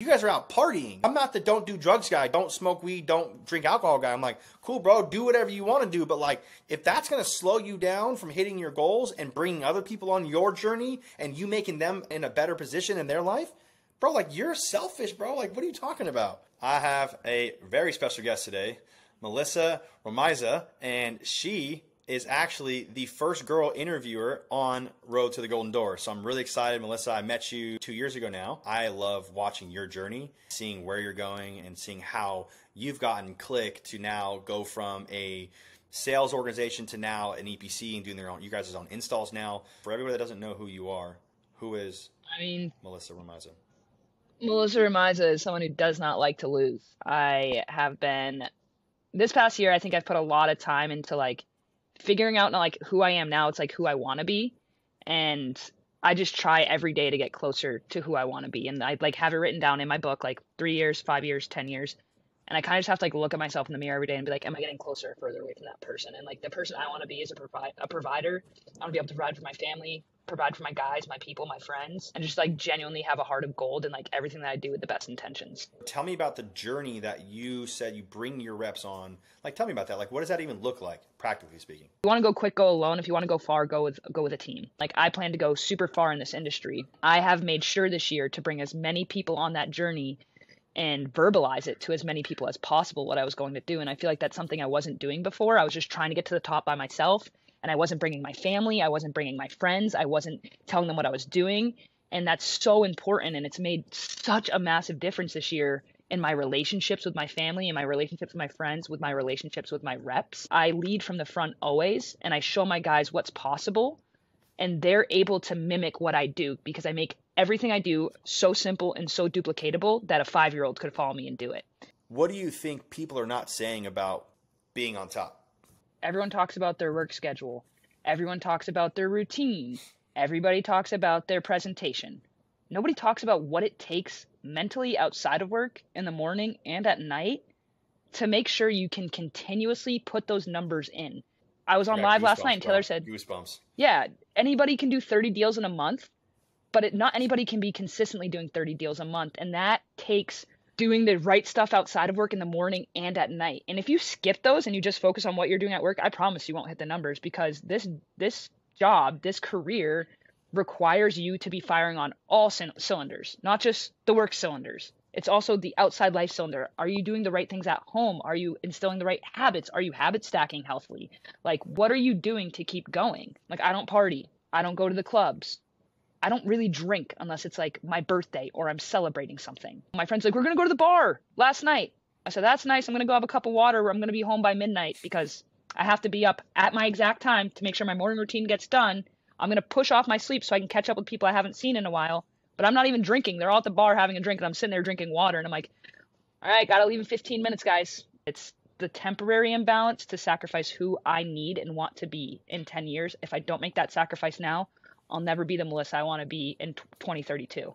You guys are out partying. I'm not the don't do drugs guy, don't smoke weed, don't drink alcohol guy. I'm like, cool, bro, do whatever you want to do. But like, if that's going to slow you down from hitting your goals and bringing other people on your journey and you making them in a better position in their life, bro, like you're selfish, bro. Like, what are you talking about? I have a very special guest today, Melissa Romiza, and she is actually the first girl interviewer on Road to the Golden Door. So I'm really excited. Melissa, I met you two years ago now. I love watching your journey, seeing where you're going, and seeing how you've gotten Click to now go from a sales organization to now an EPC and doing their own, you guys' own installs now. For everybody that doesn't know who you are, who is I mean, Melissa Romiza? Melissa Romiza is someone who does not like to lose. I have been this past year. I think I've put a lot of time into like figuring out like who I am now. It's like who I want to be, and I just try every day to get closer to who I want to be. And I like have it written down in my book, like three years, five years, ten years. And I kind of just have to like look at myself in the mirror every day and be like, am I getting closer or further away from that person? And like the person I want to be is a provide a provider. I want to be able to provide for my family, provide for my guys, my people, my friends, and just like genuinely have a heart of gold and like everything that I do with the best intentions. Tell me about the journey that you said you bring your reps on. Like, tell me about that. Like, what does that even look like, practically speaking? If you want to go quick, go alone. If you want to go far, go with go with a team. Like I plan to go super far in this industry. I have made sure this year to bring as many people on that journey and verbalize it to as many people as possible what I was going to do. And I feel like that's something I wasn't doing before. I was just trying to get to the top by myself and I wasn't bringing my family, I wasn't bringing my friends, I wasn't telling them what I was doing. And that's so important. And it's made such a massive difference this year in my relationships with my family, in my relationships with my friends, with my relationships with my reps. I lead from the front always, and I show my guys what's possible, and they're able to mimic what I do because I make everything I do so simple and so duplicatable that a five year old could follow me and do it. What do you think people are not saying about being on top? Everyone talks about their work schedule. Everyone talks about their routine. Everybody talks about their presentation. Nobody talks about what it takes mentally outside of work in the morning and at night to make sure you can continuously put those numbers in. I was on live last night and Taylor bro. said, Goosebumps. yeah, anybody can do 30 deals in a month, but it, not anybody can be consistently doing 30 deals a month. And that takes doing the right stuff outside of work in the morning and at night. And if you skip those and you just focus on what you're doing at work, I promise you won't hit the numbers because this this job, this career requires you to be firing on all c- cylinders, not just the work cylinders. It's also the outside life cylinder. Are you doing the right things at home? Are you instilling the right habits? Are you habit stacking healthily? Like, what are you doing to keep going? Like, I don't party. I don't go to the clubs. I don't really drink unless it's like my birthday or I'm celebrating something. My friend's like, we're going to go to the bar last night. I said, that's nice. I'm going to go have a cup of water or I'm going to be home by midnight because I have to be up at my exact time to make sure my morning routine gets done. I'm going to push off my sleep so I can catch up with people I haven't seen in a while. But I'm not even drinking. They're all at the bar having a drink and I'm sitting there drinking water. And I'm like, all right, got to leave in 15 minutes, guys. It's the temporary imbalance to sacrifice who I need and want to be in 10 years. If I don't make that sacrifice now, I'll never be the Melissa I want to be in 2032.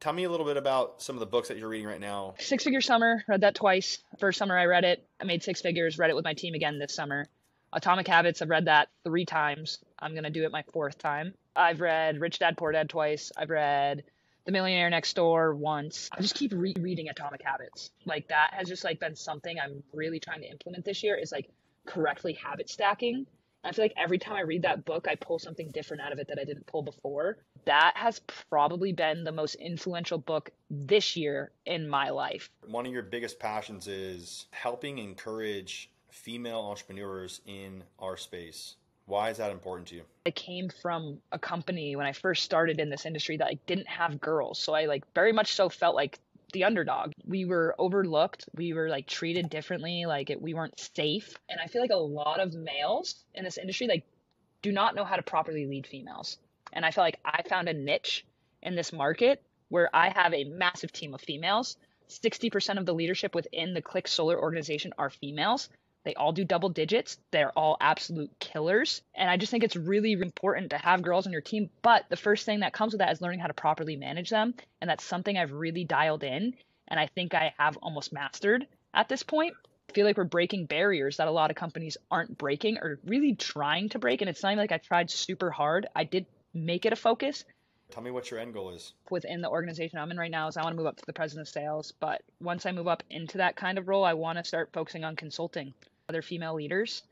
Tell me a little bit about some of the books that you're reading right now. Six Figure Summer, read that twice. First summer I read it, I made six figures, read it with my team again this summer. Atomic Habits, I've read that three times. I'm going to do it my fourth time. I've read Rich Dad Poor Dad twice. I've read The Millionaire Next Door once. I just keep rereading Atomic Habits. Like that has just like been something I'm really trying to implement this year is like correctly habit stacking I feel like every time I read that book, I pull something different out of it that I didn't pull before. That has probably been the most influential book this year in my life. One of your biggest passions is helping encourage female entrepreneurs in our space. Why is that important to you? I came from a company when I first started in this industry that like didn't have girls. So I like very much so felt like the underdog. We were overlooked. We were like treated differently. Like it, we weren't safe. And I feel like a lot of males in this industry like do not know how to properly lead females. And I feel like I found a niche in this market where I have a massive team of females. 60% of the leadership within the Click Solar organization are females. They all do double digits. They're all absolute killers. And I just think it's really important to have girls on your team. But the first thing that comes with that is learning how to properly manage them. And that's something I've really dialed in. And I think I have almost mastered at this point. I feel like we're breaking barriers that a lot of companies aren't breaking or really trying to break. And it's not even like I tried super hard. I did make it a focus. Tell me what your end goal is. Within the organization I'm in right now is I want to move up to the president of sales, but once I move up into that kind of role, I want to start focusing on consulting other female leaders.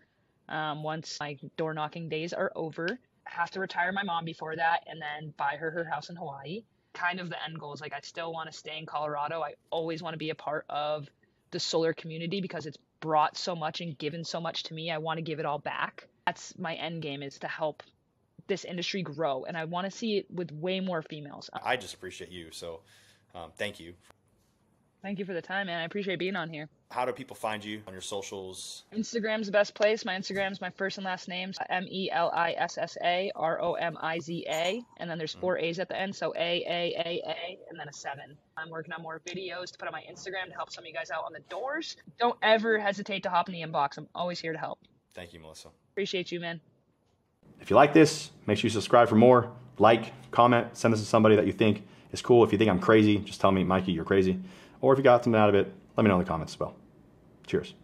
Um, once my door knocking days are over, I have to retire my mom before that and then buy her her house in Hawaii. Kind of the end goal is like I still want to stay in Colorado. I always want to be a part of the solar community because it's brought so much and given so much to me. I want to give it all back. That's my end game is to help this industry grow, and I want to see it with way more females. I just appreciate you. So, um, thank you. Thank you for the time, man. I appreciate being on here. How do people find you on your socials? Instagram's the best place. My Instagram's my first and last name, M E L I S S A R O M I Z A, and then there's four A's at the end, so A A A A, and then a seven. I'm working on more videos to put on my Instagram to help some of you guys out on the doors. Don't ever hesitate to hop in the inbox. I'm always here to help. Thank you, Melissa. Appreciate you, man. If you like this, make sure you subscribe for more. Like, comment, send this to somebody that you think is cool. If you think I'm crazy, just tell me, Mikey, you're crazy. Or if you got something out of it, let me know in the comments as well. Cheers.